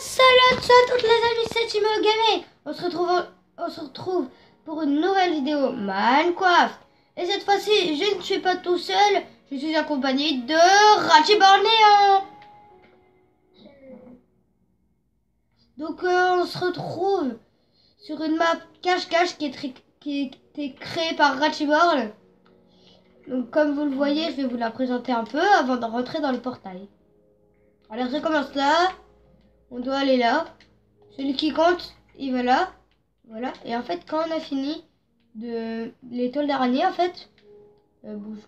Salut à toutes les amis, c'est Timo. On se retrouve, on se retrouve pour une nouvelle vidéo Minecraft. Et cette fois-ci, je ne suis pas tout seul, je suis accompagné de Rachi Bornéan. Donc euh, on se retrouve sur une map cache-cache qui, qui a été créée par Ratchiborn. Donc comme vous le voyez, je vais vous la présenter un peu avant de rentrer dans le portail. Alors je commence là. On doit aller là. Celui qui compte, il va là. Voilà. Et en fait, quand on a fini de l'étoile d'araignée, en fait, euh, bouge.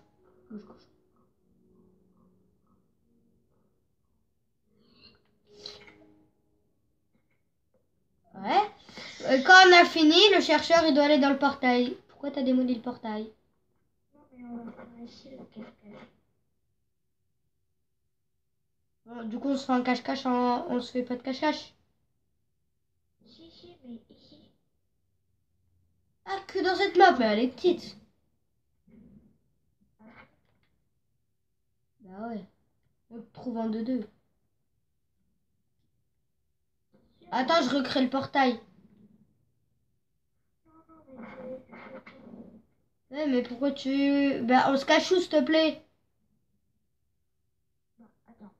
Ouais. Euh, Quand on a fini, le chercheur, il doit aller dans le portail. Pourquoi t'as démoli le portail? Bon, Du coup, on se fait un cache-cache, en... on se fait pas de cache-cache. Si, si, mais ici. Ah, que dans cette map, mais elle est petite. Bah ouais. On te trouve en 2-2. Attends, je recrée le portail. Ouais, mais pourquoi tu... Bah, on se cache où, s'il te plaît Non, attends.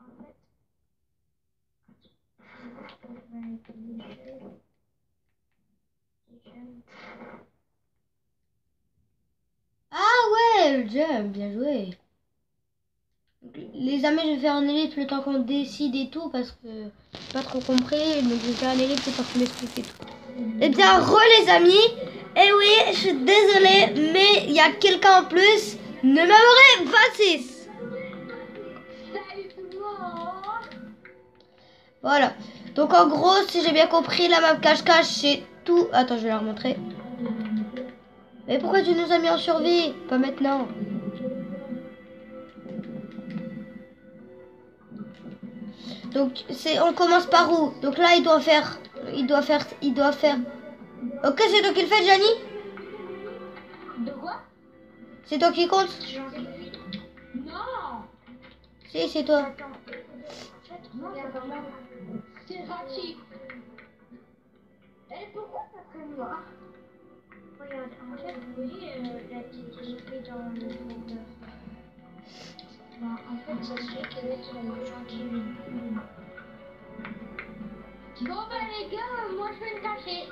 En fait. Ah ouais, le jump, bien joué. Les amis, je vais faire un ellipse le temps qu'on décide et tout, parce que j'ai pas trop compris, donc je vais faire un ellipse le temps qu'on m'explique et tout. Eh bien, re les amis, et oui, je suis désolée, mais il y a quelqu'un en plus, 26. Tout le monde Voilà. Donc en gros, si j'ai bien compris, la map cache-cache, c'est tout... Attends, je vais la remontrer. Mais pourquoi tu nous as mis en survie? Pas maintenant. Donc c'est, on commence par où? Donc là, il doit faire, il doit faire, il doit faire. Ok, c'est toi qui le fais, Gianni? De quoi? C'est toi qui compte Non Si, c'est toi. Attends. C'est Rati. Et pourquoi ça serait noir Regarde, en fait, vous voyez euh, la petite épée dans le fond Bah, en fait, ça se fait qu'elle est sur le gentil. Bon, bah, les gars, moi, je vais me cacher.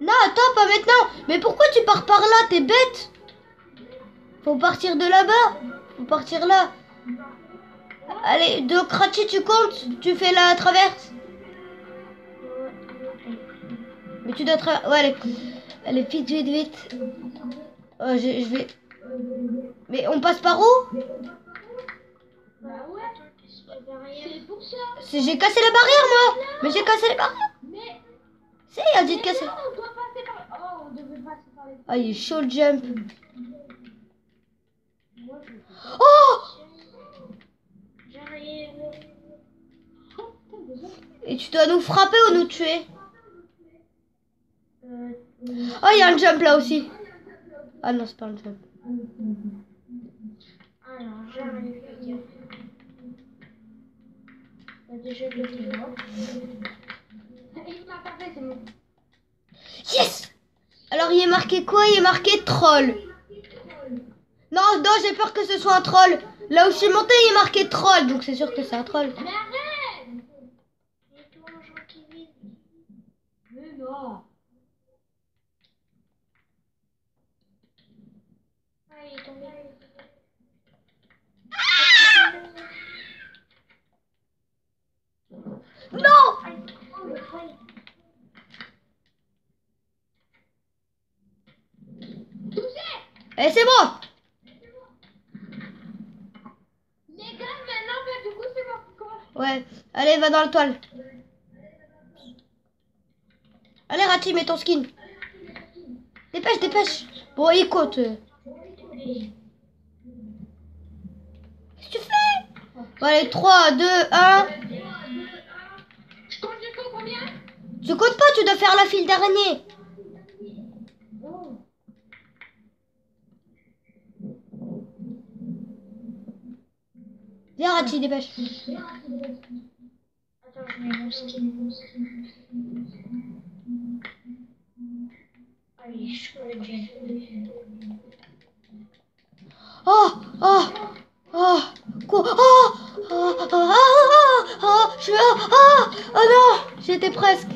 Non, attends, pas maintenant. Mais pourquoi tu pars par là T'es bête Faut partir de là-bas. Faut partir là. Allez, donc Ratchi, tu comptes? Tu fais la traverse? Mais tu dois traverser. Ouais, allez. Allez, vite, vite, vite. Oh, je, vais. Mais on passe par où? Bah, ouais. J'ai cassé la barrière, moi Mais j'ai cassé la barrière Mais. Si, il a dit de casser. non, on doit passer par. Oh, on devait passer par les. Ah, il est chaud le jump. Oh. Et tu dois nous frapper ou nous tuer? Oh, il y a un jump là aussi. Ah non, c'est pas un jump. Yes Alors il est marqué quoi? Il est marqué troll. Non, non, j'ai peur que ce soit un troll. Là où je suis monté, il est marqué troll, donc c'est sûr que c'est un troll. Mais arrête. Mais non Ah, il est tombé. Non le Eh, c'est bon Les gars, maintenant, bah, du coup, c'est commence. Ouais, allez, va dans la toile. Allez, Rati, mets ton skin. Dépêche, dépêche. Bon, écoute. Qu'est-ce que tu fais? Allez, 3, 2, 1. Je compte jusqu'au combien Tu comptes pas, tu dois faire la file d'araignée. Viens, Rachi, dépêche. Allez, je suis le gel. Oh, oh, oh, quoi Oh, oh, oh, oh, oh, je oh, oh non, j'étais presque.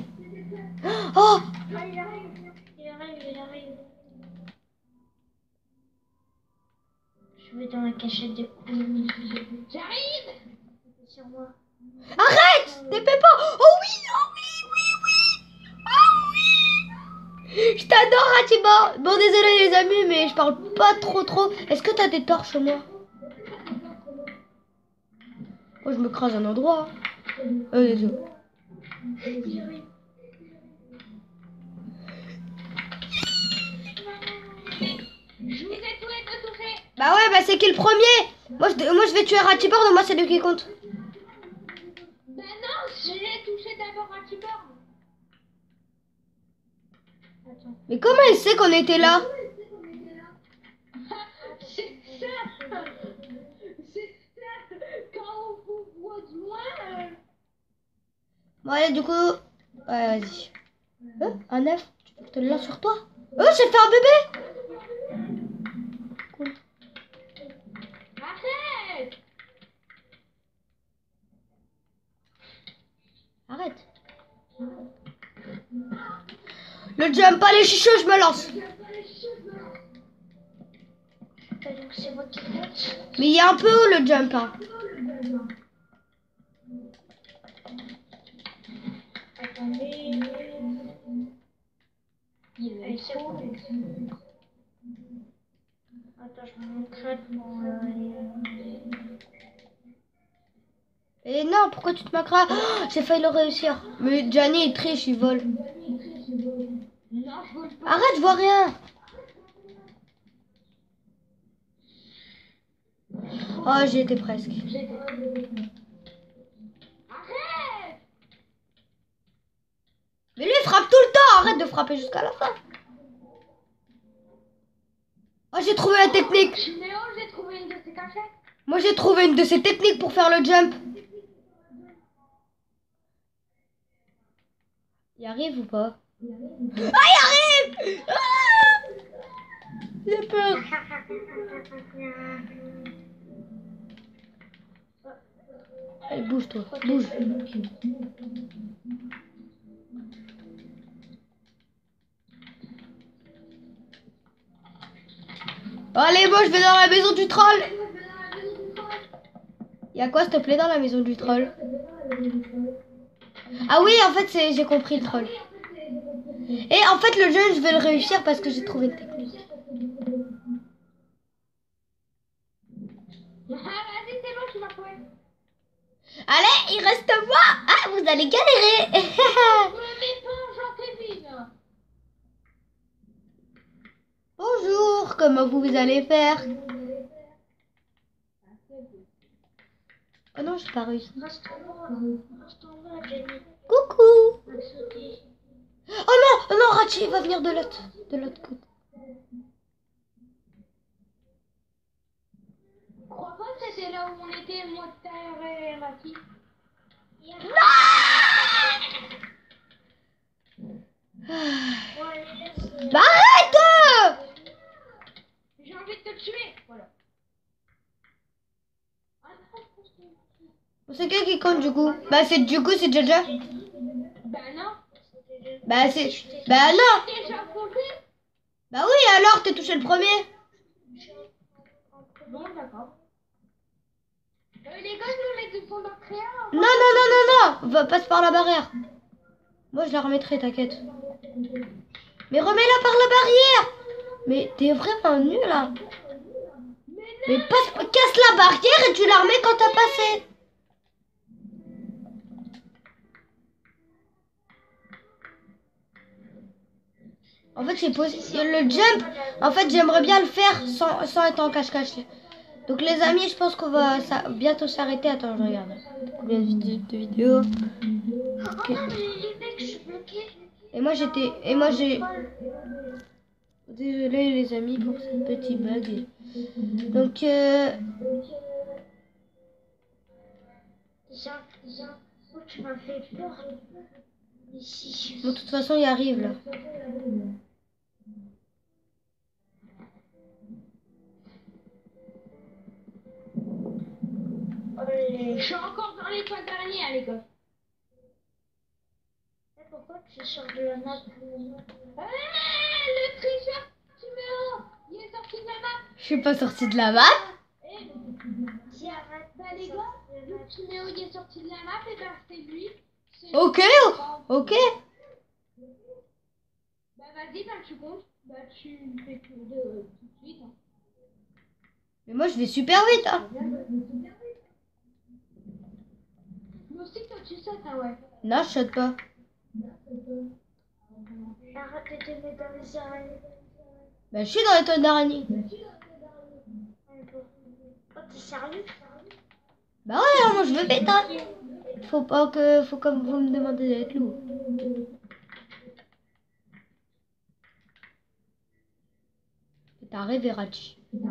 Mais je parle pas trop, trop. Est-ce que t'as des torches moi? Moi, je me crase un endroit. Euh, désolé. Bah ouais, bah c'est qui le premier? Moi je, moi, je vais tuer Ratibor, donc moi, c'est lui qui compte. Bah non, je l'ai touché d'abord. Mais comment il sait qu'on était là C'est ça C'est ça Quand on vous voit de loin, euh, Bon, allez, du coup. Ouais, vas-y. Euh, un œuf Tu que je te le lance sur toi Oh, j'ai fait un bébé Cool. Arrête Arrête. Le jump, allez, chichot, je me lance. Donc c'est moi qui compte. Mais il y a un peu haut le jump. Hein. Attendez. Attends, je me pour euh, aller. Et non, pourquoi tu te macras Oh, J'ai failli le réussir. Mais Gianni, il triche, il vole. Arrête, je vois rien. Oh, j'y étais presque. Mais lui, il frappe tout le temps. Arrête de frapper jusqu'à la fin. Oh, j'ai trouvé la technique. J'ai trouvé une de ces cachettes. Moi, j'ai trouvé une de ces techniques pour faire le jump. Il arrive ou pas? Ah, il arrive Ah J'ai peur. Allez, bouge, toi. Bouge. Allez, moi, je vais dans la maison du troll. Il y a quoi, s'il te plaît, dans la maison du troll? Ah oui, en fait, j'ai compris le troll. Et en fait, le jeu, je vais le réussir parce que j'ai trouvé une technique. Allez, il reste moi Ah, vous allez galérer Me mets pas en Kevin. Bonjour, comment vous allez faire? Oh non, j'ai pas réussi. Coucou. Oh non, oh non, Rachi va venir de l'autre, de l'autre côté. Crois pas que c'était là où on était, moi, Tailleur et laisse. Bah arrête envie de te tuer. Voilà. C'est qui qui compte du coup? Bah c'est du coup c'est Jaja. Bah non. Bah c'est... Bah non Bah oui alors t'es touché le premier Bon, d'accord. Euh, les gars, d'entrée. hein. Non non non non non Va passe par la barrière. Moi je la remettrai t'inquiète. Mais remets-la par la barrière Mais t'es vraiment nul là Mais passe, casse la barrière et tu la remets quand t'as passé En fait, c'est possible. Le jump, en fait, j'aimerais bien le faire sans, sans être en cache-cache. Donc, les amis, je pense qu'on va ça- bientôt s'arrêter. Attends, je regarde. Combien de, vid- de vidéos? Et moi, j'étais. Et moi, j'ai. Désolé, les amis, pour ce petit bug. Donc, euh, déjà, oh, tu m'as fait peur. Ici. Bon, de toute façon, il arrive là. Allez. Je suis encore dans les toits derniers, les gars. Pourquoi tu sors de la map Eh, le tricheur numéro Il est sorti de la map Je suis pas sortie de la map. Dis arrête. bah les gars, le Timéo il est sorti de la map, et ben c'est lui. Ok, ok. Bah vas-y, bah tu comptes. Bah tu fais tout de suite. hein. Mais moi, je vais super vite. Hein. Mais aussi toi tu sais, ça ouais. Non, je saute pas. Arrête de te mettre dans les araignées. Bah, je suis dans les toiles d'araignée. T'es sérieux Bah ouais, hein, moi, je veux. Hein. Faut pas que... Faut comme vous me demandez d'être lourd. T'as rêvé, Rachi. Oh,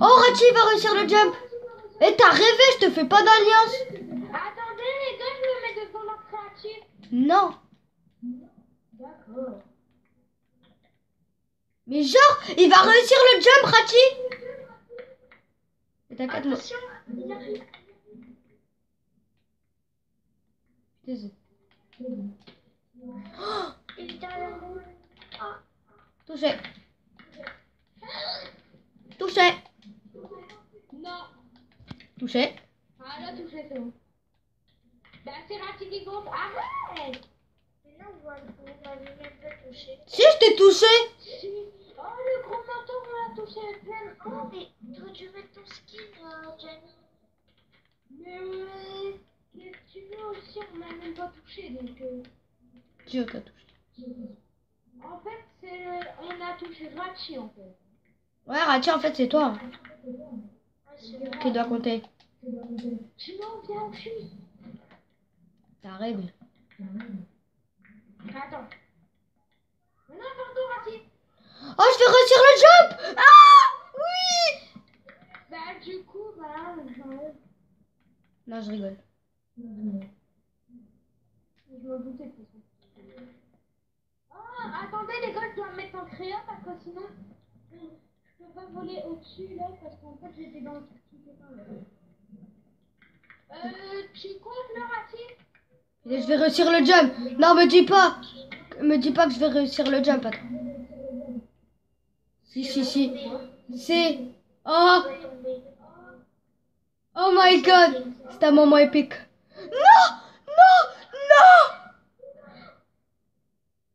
Rachi va réussir le jump. Et t'as rêvé, je te fais pas d'alliance. Attendez les gars, je me mets devant leur créatif. Non. D'accord. Mais genre, il va réussir le jump, Rachi. T'inquiète, moi. Attention. Désolé. Touché. Touché. Non. Touché. Ah là, touché, c'est bon. Bah c'est Rati qui compte. Arrête mais non, vous vous m'avez même pas touché. Si, je t'ai touché. Si. Oh, le gros menton, on l'a touché avec plein. Oh, mais t'aurais dû mettre ton skin, Gianni. Mais euh, qu'est-ce que tu veux aussi On m'a même pas touché, donc... Qui t'a touché En fait, c'est... On a touché Rachi, en fait. Ouais, Rachi, en fait, c'est toi vrai. qui dois compter? Sinon, viens, fuis. T'as rêvé. Attends. Non, pardon, Rachi. Oh, je vais réussir le jump Ah Oui Bah, du coup, bah... j'enlève. Non, je rigole. Je m'en doutais, de toute façon. Ah, attendez, les gars, je dois me mettre en créa, parce que sinon... Je peux pas voler au-dessus, là, parce qu'en fait, j'étais dans le petit. Euh, tu comptes, là, Et je vais réussir le jump. Non, me dis pas. Me dis pas que je vais réussir le jump. Attends. Si, si, si. C'est. Oh, oh my god. C'est un moment épique. Non, non, non.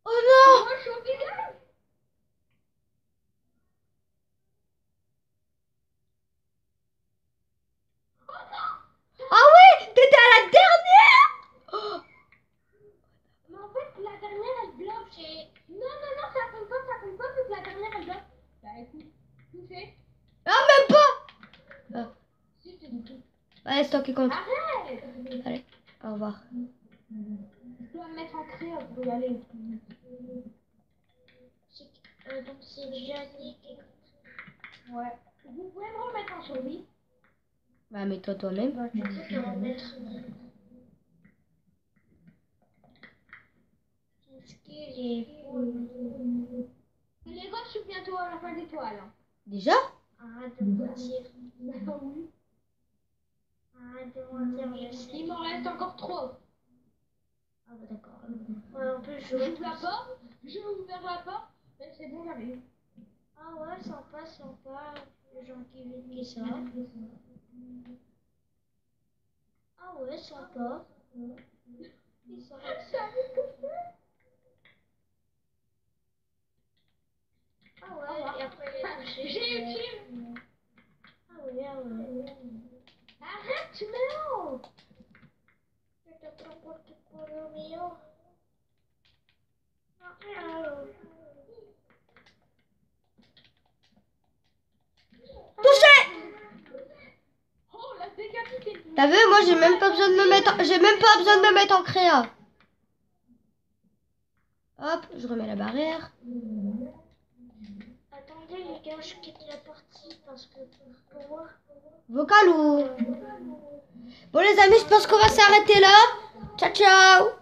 Oh non. Moi, je suis au village Ah ouais, t'étais à la dernière. Oh. Mais en fait, la dernière, elle bloque. et- Non, non, non, ça compte pas, ça compte pas, vu que la dernière, elle bloque. Bah, écoute, touché. Ah, même pas. Si, je te dis tout. Ouais, c'est toi qui compte. Arrête Allez, au revoir. Je dois me mettre en créa pour y aller. C'est- euh, donc c'est Gianni qui Ouais. Vous pouvez me remettre en survie Bah, mets-toi toi-même. peux te remettre. Est-ce qu'il est fou Les gars, je suis bientôt à la fin de l'étoile. hein. Déjà? Arrête de mentir. Bah oui. Arrête de mentir, je sais. Il m'en reste encore trop. Ah bah d'accord. Ouais, en plus, je J'ouvre la porte, je vais ouvrir la porte, mais c'est bon, j'arrive. Ah ouais, sympa, sympa. Les gens qui viennent qui ça. Ah ouais, sympa. Ils sont Ah ouais, et après il est touché. J'ai eu. Ah ouais, ah ouais. Touché Oh, la décapité. T'as vu, moi j'ai même pas besoin de me mettre, en- j'ai même pas besoin de me mettre en créa. Hop, je remets la barrière. Attendez les gars, je quitte la partie parce que pour moi. Vocal ou Bon les amis, je pense qu'on va s'arrêter là. Ciao ciao